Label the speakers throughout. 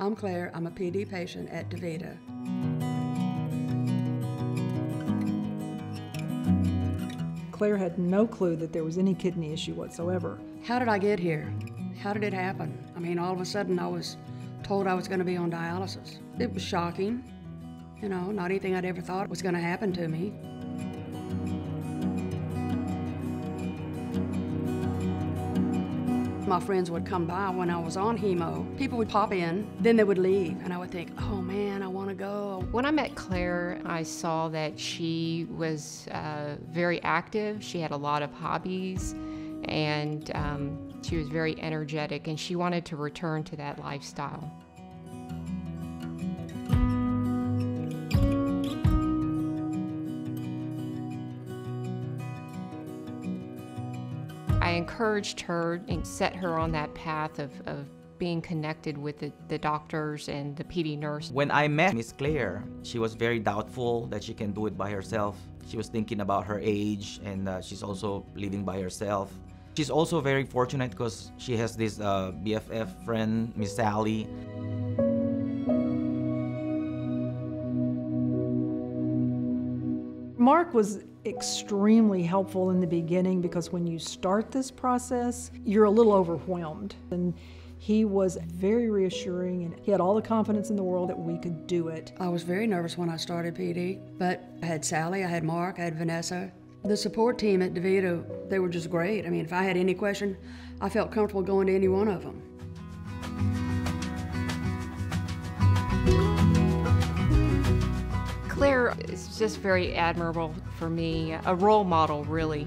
Speaker 1: I'm Claire. I'm a PD patient at DaVita.
Speaker 2: Claire had no clue that there was any kidney issue whatsoever.
Speaker 1: How did I get here? How did it happen? I mean, all of a sudden I was told I was going to be on dialysis. It was shocking. You know, not anything I'd ever thought was going to happen to me. My friends would come by when I was on hemo. People would pop in, then they would leave, and I would think, oh man, I want to go.
Speaker 3: When I met Claire, I saw that she was uh, very active. She had a lot of hobbies, and um, she was very energetic, and she wanted to return to that lifestyle. I encouraged her and set her on that path of, of being connected with the, the doctors and the PD nurse.
Speaker 4: When I met Miss Claire, she was very doubtful that she can do it by herself. She was thinking about her age and uh, she's also living by herself. She's also very fortunate because she has this uh, BFF friend, Miss Sally.
Speaker 2: Mark was extremely helpful in the beginning because when you start this process, you're a little overwhelmed. And he was very reassuring and he had all the confidence in the world that we could do it.
Speaker 1: I was very nervous when I started PD, but I had Sally, I had Mark, I had Vanessa. The support team at DaVita, they were just great. I mean, if I had any question, I felt comfortable going to any one of them.
Speaker 3: Is just very admirable for me, a role model really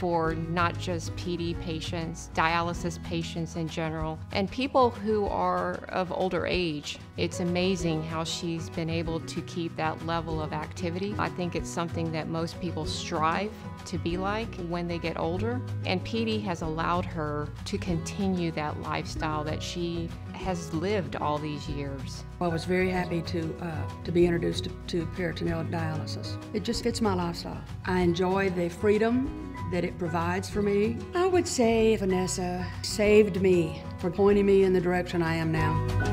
Speaker 3: for not just PD patients, dialysis patients in general, and people who are of older age. It's amazing how she's been able to keep that level of activity. I think it's something that most people strive to be like when they get older, and PD has allowed her to continue that lifestyle that she has lived all these years.
Speaker 1: I was very happy to, uh, to be introduced to, to peritoneal dialysis. It just fits my lifestyle. I enjoy the freedom that it provides for me. I would say Vanessa saved me for pointing me in the direction I am now.